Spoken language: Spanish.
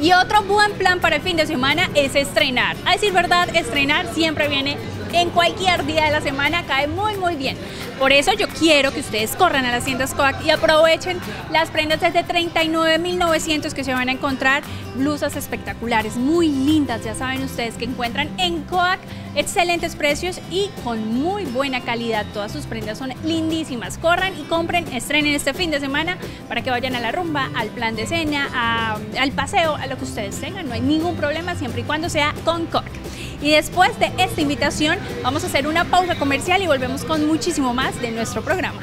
Y otro buen plan para el fin de semana es estrenar. A decir verdad, estrenar siempre viene en cualquier día de la semana, cae muy muy bien. Por eso yo quiero que ustedes corran a las tiendas Coac y aprovechen las prendas desde 39.900 que se van a encontrar, blusas espectaculares, muy lindas, ya saben ustedes que encuentran en Coac excelentes precios y con muy buena calidad. Todas sus prendas son lindísimas. Corran y compren, estrenen este fin de semana para que vayan a la rumba, al plan de cena, al paseo, a lo que ustedes tengan. No hay ningún problema siempre y cuando sea con Coac. Y después de esta invitación vamos a hacer una pausa comercial y volvemos con muchísimo más de nuestro programa.